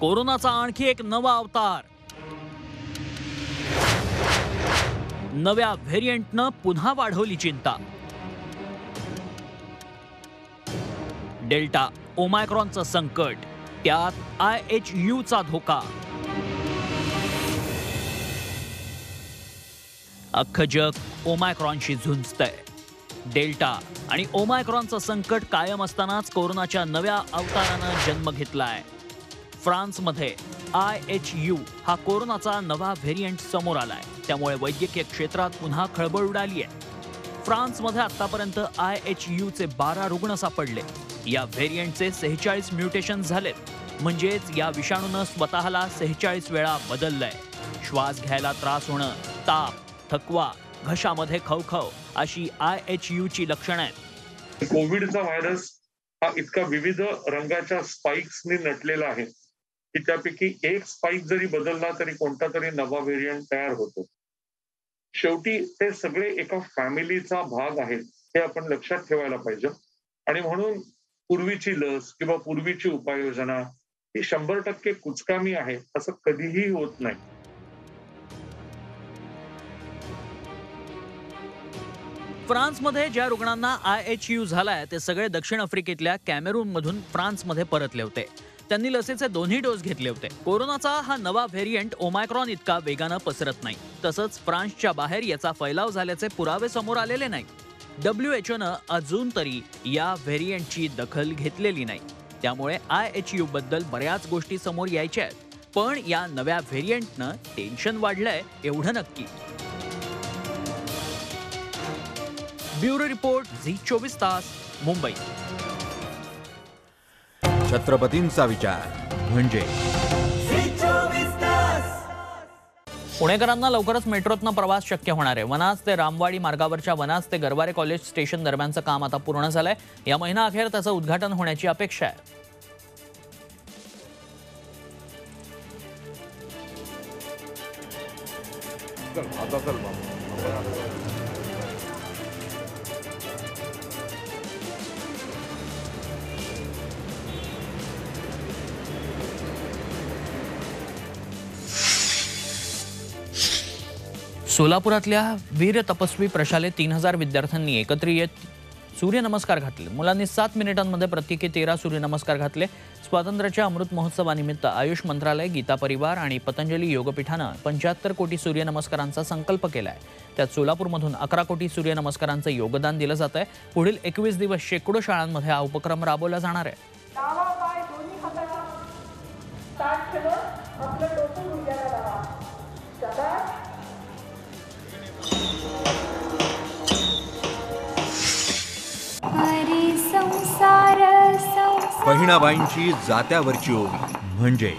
कोरोनाचा आणखी एक नवा अवतार. नव्या व्हेरियंटनं पुन्हा वाढवली चिंता. डेल्टा ओमायक्रॉनचं संकट त्यात आय एच चा धोका. अख्खं जग ओमायक्रॉनशी झुंजतंय. डेल्टा आणि ओमायक्रॉनचं संकट कायम असतानाच कोरोनाच्या नव्या अवतारानं जन्म घेतलाय. फ्रान्समध्ये आय एच यू हा कोरोनाचा नवा व्हेरियंट समोर आलाय. त्यामुळे वैद्यकीय क्षेत्रात पुन्हा खळबळ उडाली आहे फ्रान्समध्ये आतापर्यंत आय एच चे बारा रुग्ण सापडले. या व्हेरियंटचे सेहेचाळीस म्युटेशन झालेत. म्हणजेच या विषाणूनं स्वतःला सेहेचाळीस वेळा बदललंय. श्वास घ्यायला त्रास होणं ताप थकवा घशामध्ये खवखव अशी आय एच ची लक्षणं आहेत. कोविडचा व्हायरस हा इतका विविध रंगाच्या स्पाइक्सनी नटलेला आहे. की त्यापैकी एक स्पाइक जरी बदलला तरी कोणता तरी नवा व्हेरियंट तयार होतो. शेवटी ते सगळे एका फॅमिलीचा भाग आहेत हे आपण लक्षात ठेवायला पाहिजे. आणि म्हणून पूर्वीची लस किंवा पूर्वीची उपाययोजना ही शंभर टक्के कुचकामी आहे असं कधीही होत नाही. फ्रान्समध्ये ज्या रुग्णांना आय एच यू झालाय ते सगळे दक्षिण आफ्रिकेतल्या कॅमेरून मधून फ्रान्समध्ये परतले होते. त्यांनी लसीचे दोन्ही डोस घेतले होते. कोरोनाचा हा नवा व्हेरियंट ओमायक्रॉन इतका वेगानं पसरत नाही. तसंच फ्रान्सच्या बाहेर याचा फैलाव झाल्याचे पुरावे समोर आलेले नाही. डब्ल्यू एच ओनं अजून तरी या व्हेरियंटची दखल घेतलेली नाही. त्यामुळे आय एच यू बद्दल बऱ्याच गोष्टी समोर यायच्या आहेत. पण या नव्या व्हेरियंटनं टेन्शन वाढलंय एवढं नक्की. ब्युरो रिपोर्ट झी चोवीस तास मुंबई. छत्रपतींचा विचार. म्हणजे? पुणेकरांना लवकरच मेट्रोतनं प्रवास शक्य होणार आहे. वनाज ते रामवाडी मार्गावरच्या वनाज ते गरवारे कॉलेज स्टेशन दरम्यानचं काम आता पूर्ण झालंय. या महिना अखेर त्याचं उद्घाटन होण्याची अपेक्षा आहे. सोलापुरातल्या वीर तपस्वी प्रशालेत तीन हजार विद्यार्थ्यांनी एकत्र येत सूर्यनमस्कार घातले. मुलांनी सात मिनिटांमध्ये प्रत्येकी तेरा सूर्यनमस्कार घातले. स्वातंत्र्याच्या अमृत महोत्सवानिमित्त आयुष मंत्रालय गीता परिवार आणि पतंजली योगपीठानं पंच्याहत्तर कोटी सूर्यनमस्कारांचा संकल्प केला आहे त्यात सोलापूरमधून अकरा कोटी सूर्यनमस्कारांचं योगदान दिलं जात आहे पुढील एकवीस दिवस शेकडो शाळांमध्ये हा उपक्रम राबवला जाणार आहे. आपलं बहिणाबाईंची जात्यावरची ओवी म्हणजे?